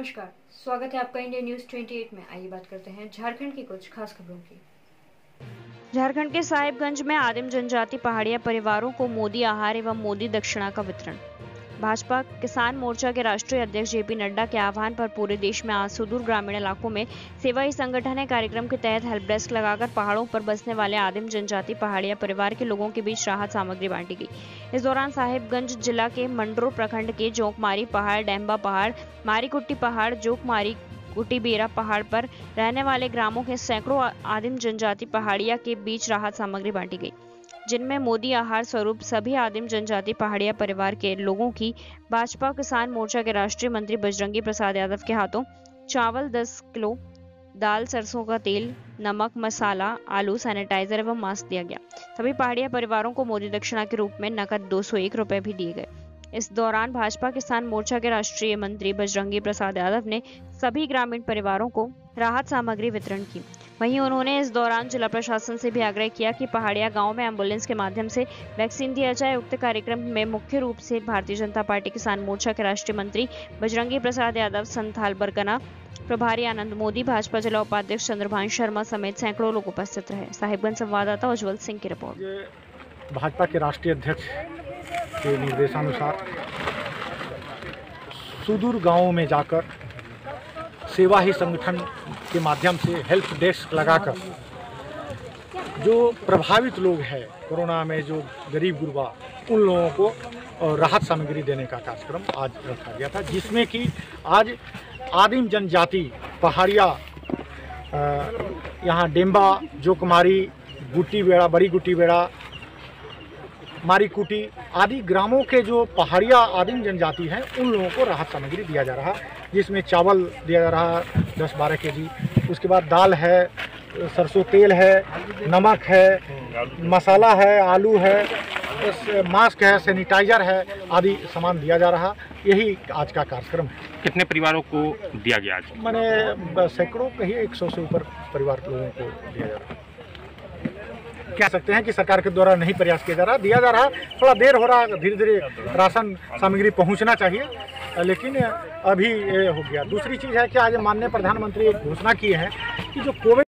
नमस्कार, स्वागत है आपका इंडिया न्यूज़ 28 में। आइए बात करते हैं झारखंड की कुछ खास खबरों की। झारखंड के साहिबगंज में आदिम जनजाति पहाड़िया परिवारों को मोदी आहार एवं मोदी दक्षिणा का वितरण। भाजपा किसान मोर्चा के राष्ट्रीय अध्यक्ष जेपी नड्डा के आह्वान पर पूरे देश में आज सुदूर ग्रामीण इलाकों में सेवा ही संगठन है। कार्यक्रम के तहत हेल्प डेस्क लगाकर पहाड़ों पर बसने वाले आदिम जनजाति पहाड़िया परिवार के लोगों के बीच राहत सामग्री बांटी गई। इस दौरान साहिबगंज जिला के मंडरो प्रखंड के जोंकमारी पहाड़, डैम्बा पहाड़, मारीकुट्टी पहाड़, जोकमारी बेरा पहाड़ पर रहने वाले ग्रामों के सैकड़ों आदिम जनजाति, पहाड़िया के बीच राहत सामग्री बांटी गई। जिनमें मोदी आहार स्वरूप सभी आदिम जनजाति पहाड़िया परिवार के लोगों की भाजपा किसान मोर्चा के राष्ट्रीय मंत्री बजरंगी प्रसाद यादव के हाथों चावल 10 किलो, दाल, सरसों का तेल, नमक, मसाला, आलू, सैनिटाइजर एवं मास्क दिया गया। सभी पहाड़िया परिवारों को मोदी दक्षिणा के रूप में नकद दो सौ भी दिए गए। इस दौरान भाजपा किसान मोर्चा के राष्ट्रीय मंत्री बजरंगी प्रसाद यादव ने सभी ग्रामीण परिवारों को राहत सामग्री वितरण की। वहीं उन्होंने इस दौरान जिला प्रशासन से भी आग्रह किया कि पहाड़िया गाँव में एंबुलेंस के माध्यम से वैक्सीन दिया जाए। उक्त कार्यक्रम में मुख्य रूप से भारतीय जनता पार्टी किसान मोर्चा के राष्ट्रीय मंत्री बजरंगी प्रसाद यादव, संथाल बरगना, प्रभारी आनंद मोदी, भाजपा जिला उपाध्यक्ष चंद्रभान शर्मा समेत सैकड़ों लोग उपस्थित रहे। साहिबगंज संवाददाता उज्जवल सिंह की रिपोर्ट। भाजपा के राष्ट्रीय अध्यक्ष के निर्देशानुसार सुदूर गाँवों में जाकर सेवा ही संगठन के माध्यम से हेल्प डेस्क लगाकर जो प्रभावित लोग हैं कोरोना में जो गरीब गुरबा, उन लोगों को राहत सामग्री देने का कार्यक्रम आज रखा गया था, जिसमें कि आज आदिम जनजाति पहाड़िया यहाँ डेम्बा जोकमारी गुट्टी बेड़ा, बड़ी गुट्टी बेड़ा मारीकुटी आदि ग्रामों के जो पहाड़िया आदिम जनजाति हैं उन लोगों को राहत सामग्री दिया जा रहा जिसमें चावल दिया जा रहा दस बारह के जी। उसके बाद दाल है सरसों तेल है नमक है मसाला है आलू है मास्क है सैनिटाइजर है आदि सामान दिया जा रहा। यही आज का कार्यक्रम है। कितने परिवारों को दिया गया आज? मैंने सैकड़ों कहीं एक सौ से ऊपर परिवार लोगों को दिया जा रहा। कह सकते हैं कि सरकार के द्वारा नहीं प्रयास किया जा रहा, दिया जा रहा, थोड़ा देर हो रहा धीरे धीरे राशन सामग्री पहुँचना चाहिए, लेकिन अभी हो गया। दूसरी चीज़ है कि आज माननीय प्रधानमंत्री एक घोषणा की है कि जो कोविड